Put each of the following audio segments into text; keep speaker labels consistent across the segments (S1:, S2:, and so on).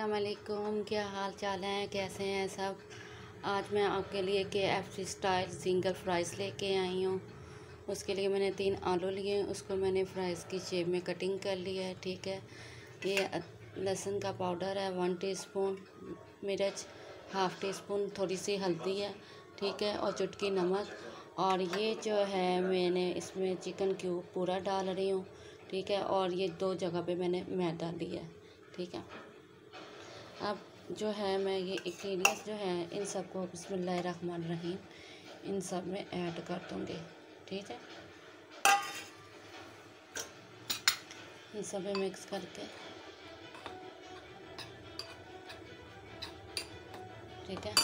S1: अस्सलाम वालेकुम क्या हाल चाल हैं? कैसे हैं सब? आज मैं आपके लिए K F C style single fries लेके आई हूँ। उसके लिए मैंने तीन आलू लिए उसको मैंने फ्राइज़ की शेप में कटिंग कर ली है, ठीक है? ये लहसुन का पाउडर है वन टीस्पून मिर्च हाफ़ टी स्पून थोड़ी सी हल्दी है, ठीक है? और चुटकी नमक। और ये जो है, मैंने इसमें चिकन क्यूब पूरा डाल रही हूँ, ठीक है? और ये दो जगह पे मैंने मैदा लिया है, ठीक है? अब जो है मैं ये इंग्रीडियंट्स जो है, इन सबको रहीम इन सब में ऐड कर दूँगी। ठीक है? इन सब में मिक्स करके। ठीक है?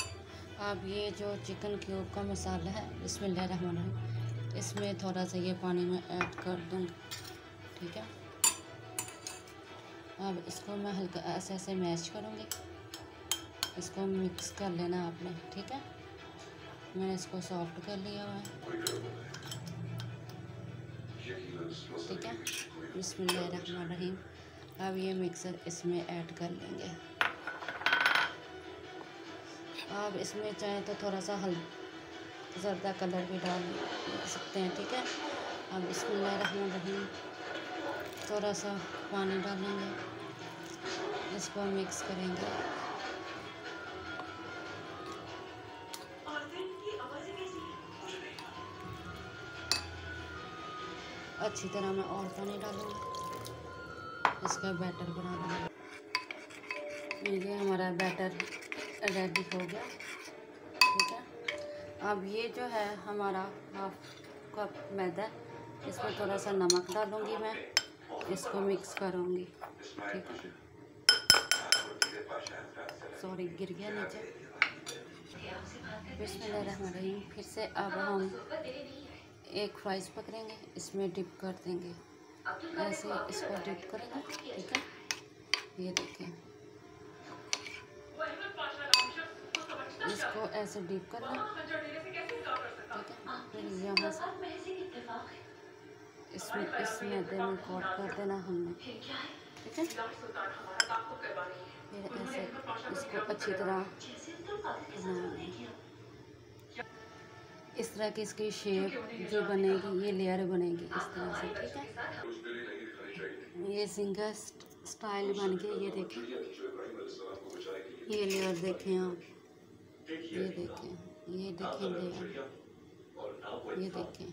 S1: अब ये जो चिकन क्यूब का मसाला है रहीम इसमें थोड़ा सा ये पानी में ऐड कर दूँगी। ठीक है? अब इसको मैं हल्का ऐसे ऐसे मैच करूँगी। इसको मिक्स कर लेना आपने, ठीक है? मैंने इसको सॉफ्ट कर लिया हुआ है। ठीक है? बिस्मिल्लाह रहीम अब ये मिक्सर इसमें ऐड कर लेंगे। अब इसमें चाहे तो थोड़ा सा हल ज़रदा कलर भी डाल सकते हैं, ठीक है? अब इसमें रहीम थोड़ा सा पानी डालेंगे। इसको मिक्स करेंगे। अच्छी तरह मैं और पानी डालूँगी। इसका बैटर बना दूँगी। ये हमारा बैटर रेडी हो गया। ठीक है? अब ये जो है हमारा हाफ़ कप मैदा। इसमें थोड़ा सा नमक डालूँगी मैं। इसको मिक्स करूँगी। ठीक है। सॉरी गिर गया नीचे। बिस्मिल्लाहिर्रहमानिर्रहीम फिर से अब हम एक फ्राइज़ पकड़ेंगे, इसमें डिप कर देंगे। ऐसे इसको डिप करेंगे, ठीक है? ये देखें। इसको ऐसे डिप करना। ठीक है? फिर यहाँ से इसमें इस मैदे में कोट कर देना हमने। ठीक है? फिर ऐसे इसको अच्छी तरह इस तरह की इसकी शेप जो बनेगी, ये लेयर बनेगी इस तरह से, ठीक है? ये सिंगल स्टाइल बन गया, ये देखें। ये लेयर देखें आप। ये देखें ये देखें लेयर ये देखें।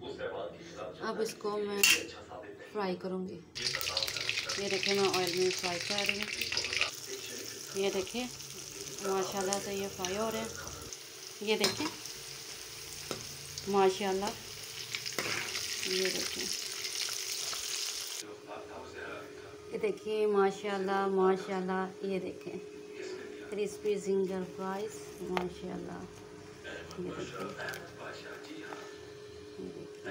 S1: अब इसको मैं फ्राई करूँगी। ये देखिए मैं ऑयल में फ्राई कर रही हूँ। ये देखिए, माशाल्लाह से ये फ्राई हो रहे हैं। ये देखिए, माशाल्लाह। ये देखिए। ये देखिए, माशाल्लाह माशाल्लाह। ये देखें क्रिस्पी जिंगर फ्राइज माशाल्लाह। ये देखिए।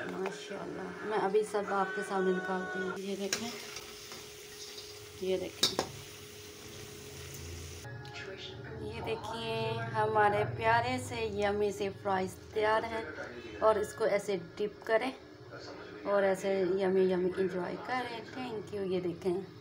S1: माशाल्लाह। मैं अभी सब आपके सामने निकालती हूँ। ये देखें। ये देखें। ये देखिए, हमारे प्यारे से यमी से फ्राइज तैयार हैं और इसको ऐसे डिप करें और ऐसे यमी यमी इंजॉय करें। थैंक यू ये देखें।